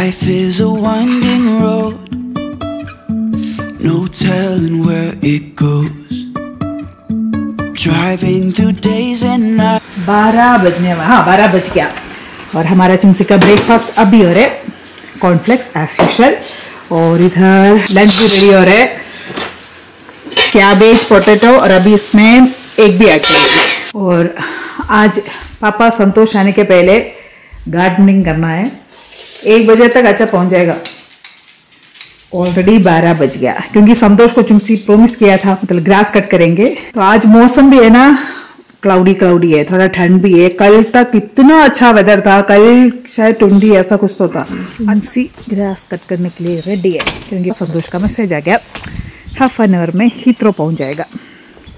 Life is a winding road, no telling where it goes. Driving through days and nights. बारह बजने वा- हाँ बारह बज गया। और हमारा चुमसी का ब्रेकफास्ट अभी हो रहा है। कॉर्नफ्लेक्स एज यूजल और इधर लंच भी रेडी हो रहा है। कैबेज पोटैटो और अभी इसमें एक भी ऐड करेंगे और आज पापा संतोष आने के पहले गार्डनिंग करना है। एक बजे तक अच्छा पहुँच जाएगा। ऑलरेडी बारह बज गया। क्योंकि संतोष को चुमसी प्रोमिस किया था मतलब ग्रास कट करेंगे। तो आज मौसम भी है ना क्लाउडी क्लाउडी है, थोड़ा ठंड भी है। कल तक इतना अच्छा वेदर था, कल शायद ट्वेंटी ऐसा कुछ तो था। चुमसी ग्रास कट करने के लिए रेडी है, क्योंकि संतोष का मैसेज आ गया। हाफ़ एन आवर में हित्रो पहुँच जाएगा।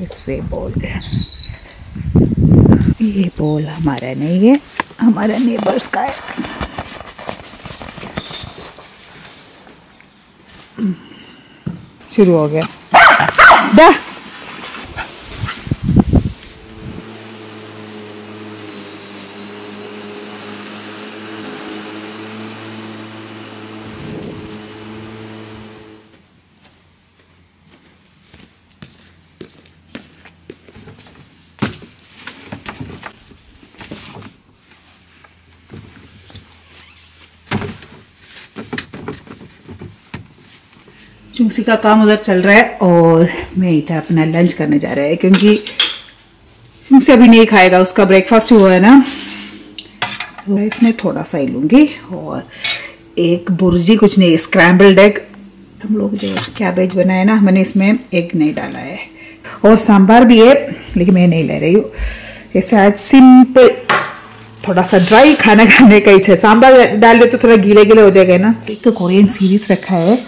इससे बोल ये बोल हमारा नहीं है, हमारा नेबर्स का है। शुरू हो गया। दा। चुंगसी का काम उधर चल रहा है और मैं इधर अपना लंच करने जा रहा है क्योंकि चुंगसी अभी नहीं खाएगा, उसका ब्रेकफास्ट हुआ है ना। तो इसमें थोड़ा सा ही लूँगी और एक बुर्जी कुछ नहीं स्क्रैम्बल्ड एग हम लोग जो कैबेज बनाए ना, मैंने इसमें एग नहीं डाला है। और सांबार भी है, लेकिन मैं नहीं ले रही हूँ। ऐसे आज सिंपल थोड़ा सा ड्राई खाना खाने का ही है। सांबार डाल दे तो थोड़ा गीले गीले हो जाएगा ना। एक तो कोरियन सीरीज़ रखा है।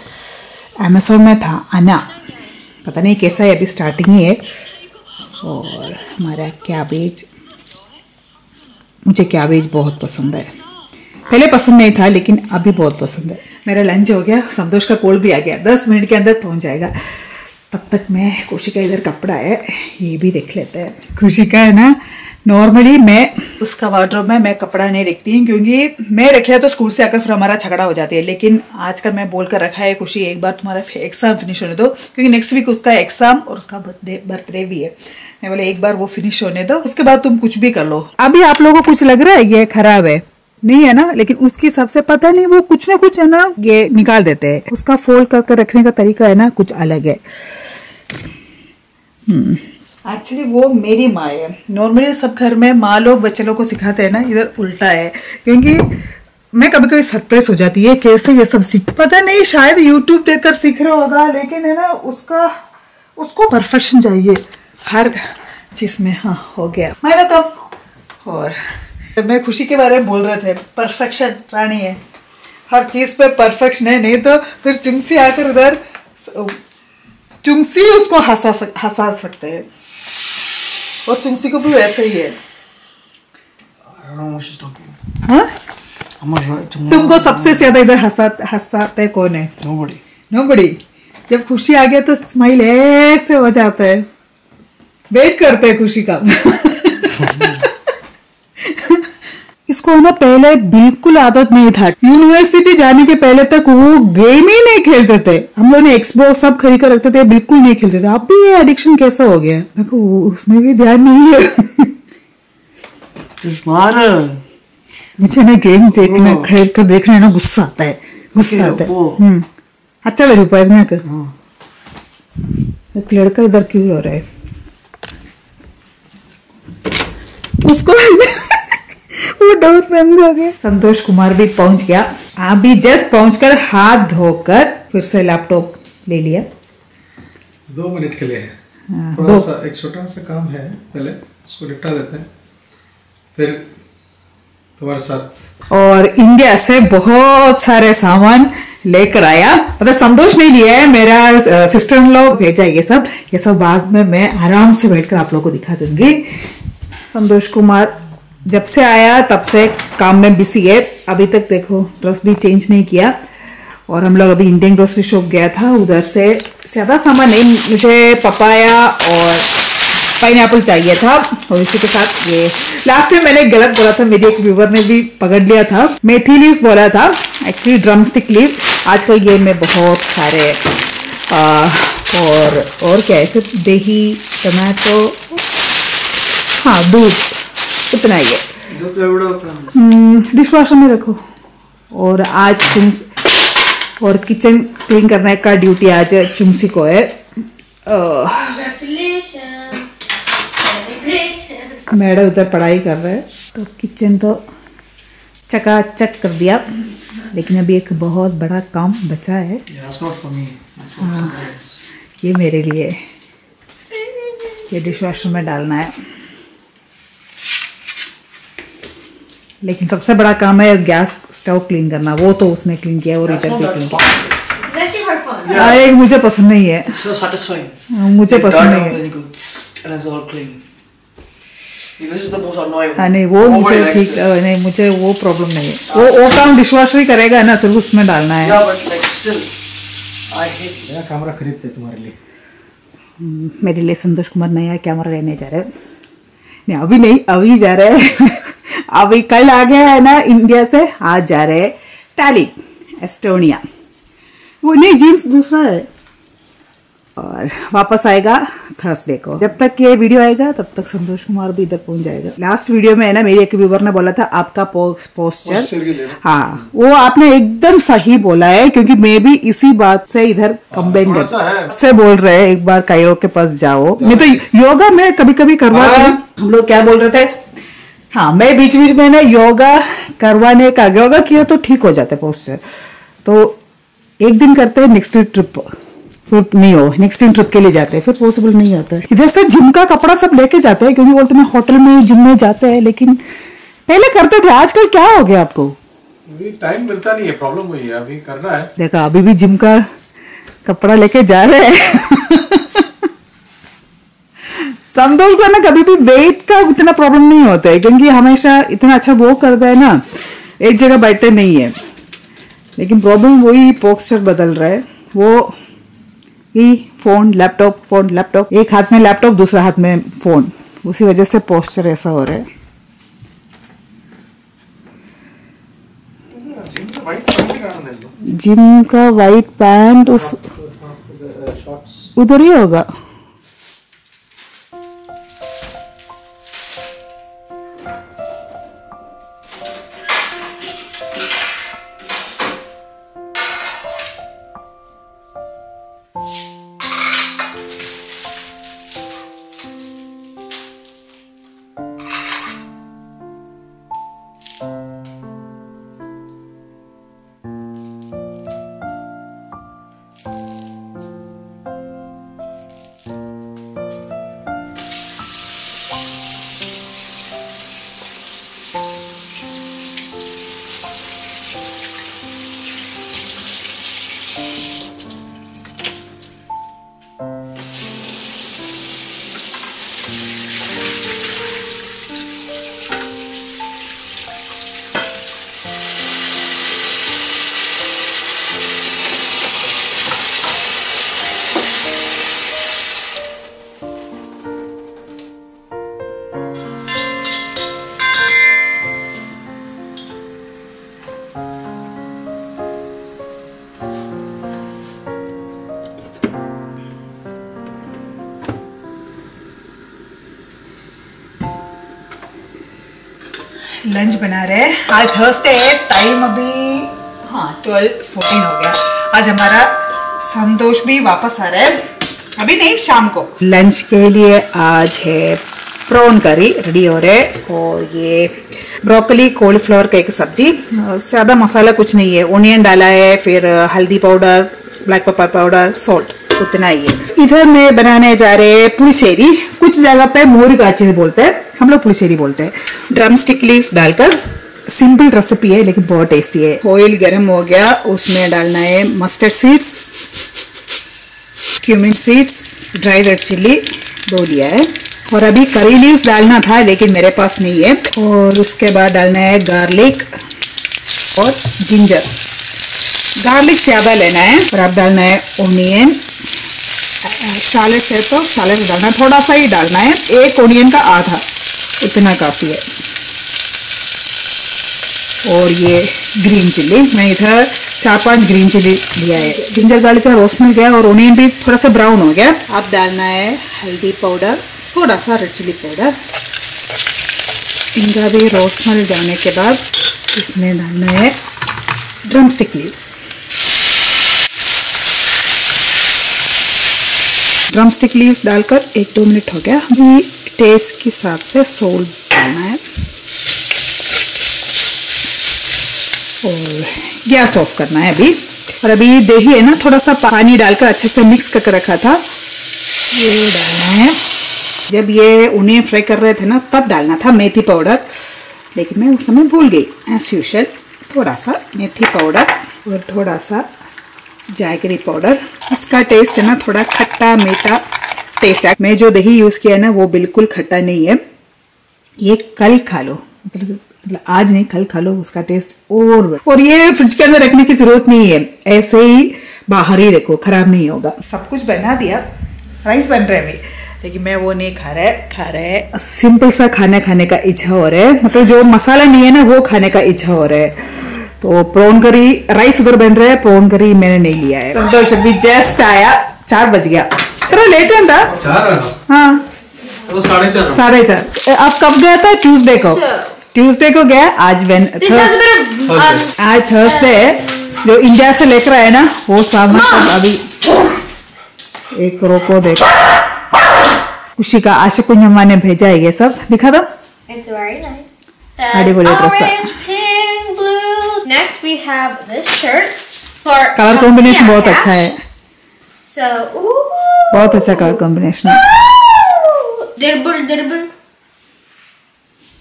अमेजोन में था अना पता नहीं कैसा है, अभी स्टार्टिंग ही है। और हमारा कैबेज मुझे कैबेज बहुत पसंद है। पहले पसंद नहीं था, लेकिन अभी बहुत पसंद है। मेरा लंच हो गया, संतोष का कोल भी आ गया। दस मिनट के अंदर पहुँच जाएगा। तब तक मैं खुशी का इधर कपड़ा है, ये भी देख लेते हैं। खुशी का है ना? नॉर्मली मैं उसका वार्ड्रोब में मैं कपड़ा नहीं रखती हूँ क्योंकि मैं रख लिया तो स्कूल से आकर फिर हमारा झगड़ा हो जाती है। लेकिन आजकल मैं बोल कर रखा है खुशी एक बार तुम्हारा एग्ज़ाम फिनिश होने दो क्योंकि नेक्स्ट वीक उसका एग्ज़ाम और उसका बर्थडे बर्थडे भी है। मैं बोले एक बार वो फिनिश होने दो उसके बाद तुम कुछ भी कर लो। अभी आप लोगों को कुछ लग रहा है ये खराब है? नहीं है ना? लेकिन उसकी सबसे पता नहीं वो कुछ ना कुछ है ना ये निकाल देते हैं। उसका फोल्ड कर कर रखने का तरीका है ना कुछ अलग है। एक्चुअली वो मेरी माँ है। नॉर्मली सब घर में माँ लोग बच्चे लोग को सिखाते हैं ना, इधर उल्टा है। क्योंकि मैं कभी कभी सरप्राइज़ हो जाती है कैसे ये सब सीख पता नहीं, शायद यूट्यूब देखकर सीख रहा होगा, लेकिन है ना, उसका उसको परफेक्शन चाहिए। हर चीज़ में हाँ हो गया। मैं कब और मैं खुशी के बारे में बोल रहे थे परफेक्शन रानी है। हर चीज़ पे परफेक्शन है, नहीं तो फिर चिंगसी आकर उधर चुंगसी उसको हंसा हंसा सकते हैं। और चुंसी को भी वैसे ही है. हाँ? तुमको सबसे ज़्यादा इधर हंसा हंसाते कौन है? Nobody. बड़ी जब खुशी आ गया तो स्माइल ऐसे हो जाता है। वेट करते हैं खुशी का। इसको ना पहले बिल्कुल आदत नहीं था। यूनिवर्सिटी जाने के पहले तक वो गेम ही नहीं खेलते थे। हम लोग ने एक्सबॉक्स सब खरीद कर रखते थे बिल्कुल नहीं खेलते थे। अब भी ये एडिक्शन कैसा हो गया? देखो उसमें भी ध्यान नहीं है। मुझे ना गेम देखना। खेल कर देखना ना गुस्सा आता है। गुस्सा आता है। हम्म। अच्छा मेरे ऊपर ना कर। हाँ. एक लड़का इधर क्यों रो रहा है। उसको वो डोर बंद हो गया। संतोष कुमार भी पहुँच गया। आप भी जस्ट पहुंचकर हाथ धोकर फिर से लैपटॉप ले लिया। दो मिनट के लिए है। हाँ, थोड़ा सा एक छोटा सा काम है पहले उसको निपटा देते हैं। फिर तुम्हारे साथ। और इंडिया से बहुत सारे सामान लेकर आया। मतलब संतोष नहीं लिया है मेरा सिस्टर इन लॉ भेजा ये सब। ये सब बाद में मैं आराम से बैठकर आप लोगों को दिखा दूँगी। संतोष कुमार जब से आया, तब से काम में बिज़ी है। अभी तक देखो ड्रेस भी चेंज नहीं किया। और हम लोग अभी इंडियन ग्रोसरी शॉप गया था, उधर से ज़्यादा सामान नहीं, मुझे पपाया और पाइन चाहिए था। और इसी के साथ ये लास्ट टाइम मैंने गलत बोला था, मेरी एक व्यूवर ने भी पकड़ लिया था। मेथी लीव्स बोला था एक्चुअली ड्रम स्टिक लीव आजकल गेम में बहुत सारे और और क्या है, फिर दही, टमाटो हाँ दूध। इतना ही है। डिश वॉशर में रखो. और आज चुंस और किचन क्लीन करने का ड्यूटी आज चुंसी को है. मैडम उधर पढ़ाई कर रहे हैं। तो किचन तो चकाचक कर दिया. लेकिन अभी एक बहुत बड़ा काम बचा है. Else. ये मेरे लिए ये डिश वॉशर में डालना है। लेकिन सबसे बड़ा काम है गैस स्टोव क्लीन करना। वो तो उसने क्लीन किया और इधर भी क्लीन. किया। मुझे पसंद नहीं है। So मुझे पसंद नहीं है. हाँ, नहीं वो मुझे ठीक नहीं मुझे वो प्रॉब्लम नहीं है। वो वो काम डिश वॉशर ही करेगा ना सिर्फ़ उसमें डालना है। कैमरा खरीदते तुम्हारे लिए। मेरे लिए संतोष कुमार नया कैमरा लेने जा रहे हैं। नहीं अभी नहीं अभी जा रहे हैं। अभी कल आ गया है ना इंडिया से आज जा रहे हैं टैली एस्टोनिया। वो नहीं जीन्स दूसरा है। और वापस आएगा थर्सडे को। जब तक ये वीडियो आएगा तब तक संतोष कुमार भी इधर पहुँच जाएगा। लास्ट वीडियो में है ना मेरे एक व्यूवर ने बोला था आपका पोस्चर हाँ वो आपने एकदम सही बोला है क्योंकि मैं भी इसी बात से इधर कंप्लेन कर से बोल रहे हैं एक बार कायरो के पास जाओ। नहीं तो योगा मैं कभी कभी करवाती हूँ। हम लोग क्या बोल रहे थे? हाँ मैं बीच बीच में ना योगा करवाने का योगा किया तो ठीक हो जाते पोस्चर तो एक दिन करते हैं नेक्स्ट ट्रिप फिर नहीं हो नेक्स्ट दिन ट्रिप के लिए जाते हैं फिर पॉसिबल नहीं होता है इधर से जिम का कपड़ा सब लेके जाते हैं क्योंकि बोलते हैं होटल में जिम में जाते हैं लेकिन पहले करते थे आजकल क्या हो गया आपको? टाइम मिलता नहीं है प्रॉब्लम वही है अभी करना है। देखा अभी भी जिम का कपड़ा लेके जा रहे हैं। संतोष को ना कभी भी वेट का उतना प्रॉब्लम नहीं होता है क्योंकि हमेशा इतना अच्छा वो करता है ना एक जगह बैठते नहीं है। लेकिन प्रॉब्लम वही पोस्चर बदल रहा है। वो ही फ़ोन लैपटॉप फ़ोन लैपटॉप एक हाथ में लैपटॉप दूसरा हाथ में फ़ोन उसी वजह से पोस्चर ऐसा हो रहा है। जिम का वाइट पैंट उस उधर ही होगा। Música लंच बना रहे हैं। आज थर्सडे है टाइम अभी हाँ ट्वेल्व फोर्टीन हो गया। आज हमारा संतोष भी वापस आ रहा है। अभी नहीं, शाम को। लंच के लिए आज है प्रॉन करी रेडी हो रहे और ये ब्रोकली कॉलीफ्लावर का एक सब्ज़ी। ज़्यादा मसाला कुछ नहीं है। ओनियन डाला है, फिर हल्दी powder black pepper powder salt उतना ही है। इधर में बनाने जा रहे हैं पुलिशेरी कुछ जगह पे मोरी का चीज़ बोलते हैं। हम लोग पुलिशेरी बोलते हैं। ड्रम स्टिक लीव्स डालकर सिंपल रेसिपी है, लेकिन बहुत टेस्टी है। ऑयल गर्म हो गया, उसमें डालना है mustard seeds cumin seeds dry red chilli दो लिया है। और अभी करी लीव्स डालना था, लेकिन मेरे पास नहीं है। और उसके बाद डालना है गार्लिक और जिंजर गार्लिक ज़्यादा लेना है, और अब डालना है ओनियन शालेट है तो शालेट डालना थोड़ा सा ही डालना है। एक ओनियन का आधा। इतना काफ़ी है। और ये ग्रीन चिल्ली, मैं इधर चार पाँच ग्रीन चिल्ली लिया है। जिंजर गार्लिक का रोस्ट मिल गया और ओनियन भी थोड़ा सा ब्राउन हो गया। अब डालना है हल्दी पाउडर थोड़ा सा रेड चिल्ली पाउडर इनका भी रोस्ट मिल जाने के बाद इसमें डालना है drumstick leaves drumstick leaves डालकर एक दो मिनट हो गया। अभी टेस्ट के हिसाब से सोल्ट डालना है। और गैस ऑफ़ करना है अभी। और अभी दही है ना थोड़ा सा पानी डालकर अच्छे से मिक्स करके रखा था। ये डालना है। जब ये उन्हें फ्राई कर रहे थे ना, तब डालना था मेथी पाउडर लेकिन मैं उस समय भूल गई। एज यूशल थोड़ा सा मेथी पाउडर और थोड़ा सा जायगरी पाउडर इसका टेस्ट है ना, थोड़ा खट्टा, मीठा। टेस्ट है मैं जो दही यूज़ किया है ना, वो बिल्कुल खट्टा नहीं है। ये कल खा लो। मतलब मतलब आज नहीं, कल खा लो, उसका टेस्ट और और ये फ्रिज के अंदर रखने की ज़रूरत नहीं है। ऐसे ही बाहर ही रखो, खराब नहीं होगा। सब कुछ बना दिया राइस बन रहा है लेकिन मैं वो नहीं खा रहा है खा रहा है। सिंपल सा खाना खाने का इच्छा हो रहा है। मतलब जो मसाला नहीं है ना, वो खाने का इच्छा हो रहा है। तो प्रोन करी राइस उधर बन रहा है प्रोन करी मैंने नहीं लिया है। संतोष अभी जस्ट आया, चार बज गया। तेरा लेट है है ना? हाँ। वो साढ़े चार साढ़े चार। आप कब गया था? ट्यूसडे को। ट्यूसडे को गया? आज वेन. आज थर्सडे जो इंडिया से लेकर आए ना वो सामान सब अभी एक रोको देख। खुशी का आशा कुंजम्मा ने भेजा है ये सब। दिखा दो। It's very nice. How do you That's dress up? orange, pink, blue. Next we have this shirt for colour combination बहुत अच्छा है। So, ooh. बहुत अच्छा कलर कॉम्बिनेशन है।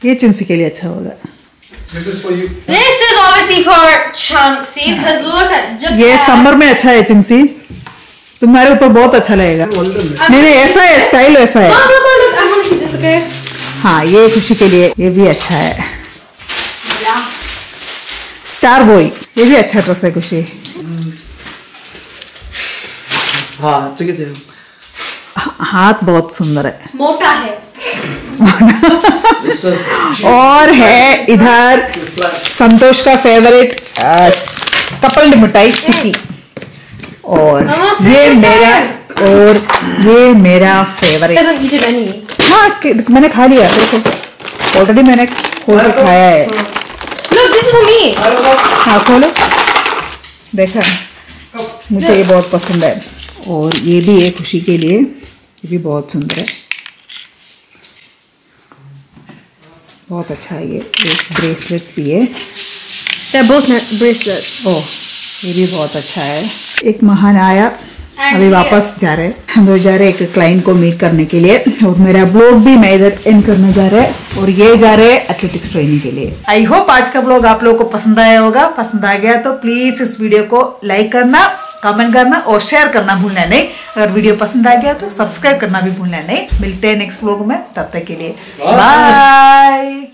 ये चुंसी के लिए अच्छा होगा। ये समर में अच्छा है चुंसी तुम्हारे ऊपर बहुत अच्छा लगेगा। नहीं नहीं ऐसा है स्टाइल ऐसा है। हाँ ये खुशी के लिए ये भी अच्छा है। स्टार बॉय ये भी अच्छा ड्रेस है खुशी। हाँ ठीक है। हाथ बहुत सुंदर है। मोटा है। और है इधर संतोष का फेवरेट कपल मिठाई चिक्की। और ये मेरा और ये मेरा फेवरेट. हाँ मैंने खा लिया देखो। ऑलरेडी मैंने खोल के खाया है। for me. हाँ खोलो। देखा। मुझे ये बहुत पसंद है। और ये भी है खुशी के लिए। ये भी बहुत सुंदर है। बहुत अच्छा है ये। एक ब्रेसलेट भी है। Both bracelets. ओह ये भी बहुत अच्छा है। एक महान आया। अभी वापस जा रहे हैं। हम लोग जा रहे हैं एक क्लाइंट को मीट करने के लिए। और मेरा ब्लॉग भी मैं इधर एंड करने जा रहा है। और ये जा रहे हैं एथलेटिक्स ट्रेनिंग के लिए। आई होप आज का ब्लॉग आप लोगों को पसंद आया होगा। पसंद आ गया तो प्लीज़ इस वीडियो को लाइक करना। कमेंट करना और शेयर करना भूलना नहीं। अगर वीडियो पसंद आ गया तो सब्सक्राइब करना भी भूलना नहीं। मिलते हैं नेक्स्ट ब्लॉग में तब तक के लिए बाय